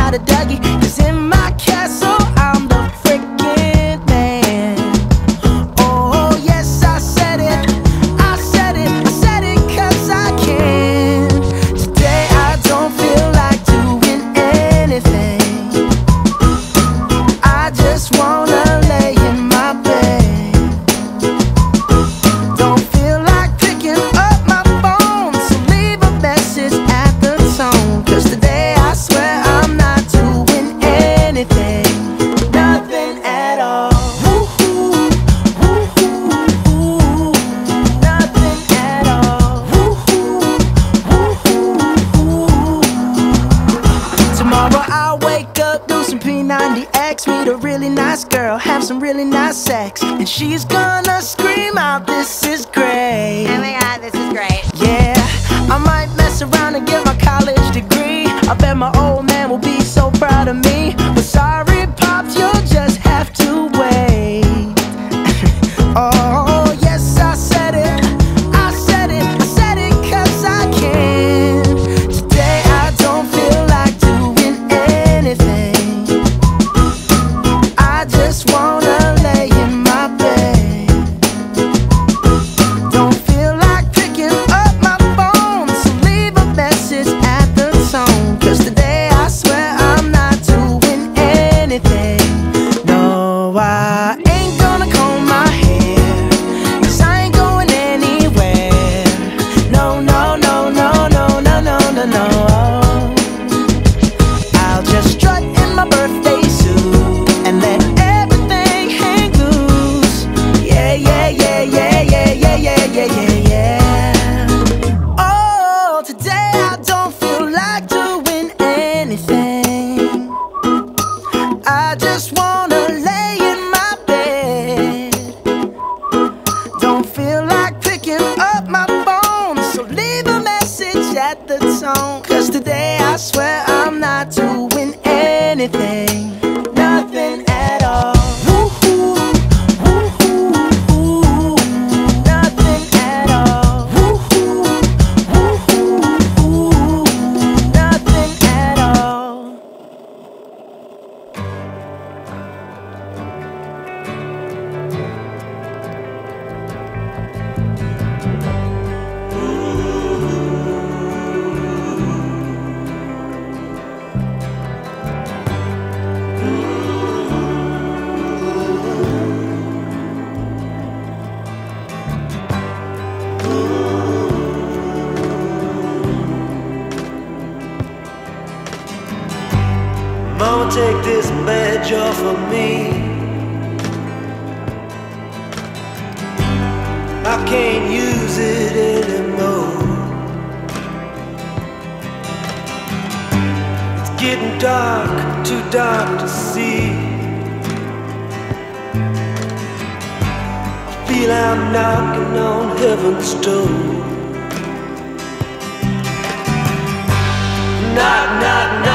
out of Dougie Cause in my castle I'm some really nice sex, and she's gonna scream out, "This is great." Oh my god, this is great. Yeah, I might mess around and get my college degree. I bet my old anything. The tone. Cause today I swear I'm not doing anything. This badge off of me. I can't use it anymore. It's getting dark, too dark to see. I feel I'm knocking on heaven's door. Knock, knock, knocking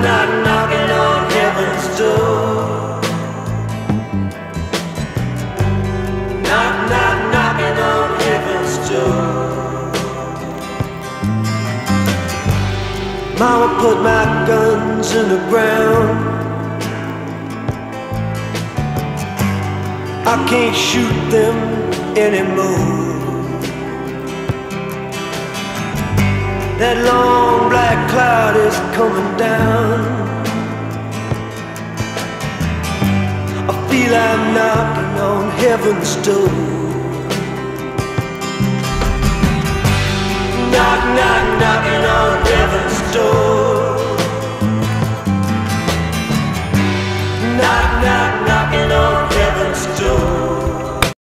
Knock, knock, knocking on heaven's door. Knock, knock, knocking on heaven's door. Mama put my guns in the ground. I can't shoot them anymore. That long black cloud is coming down. I feel I'm knocking on heaven's door. Knock, knock, knocking on heaven's door.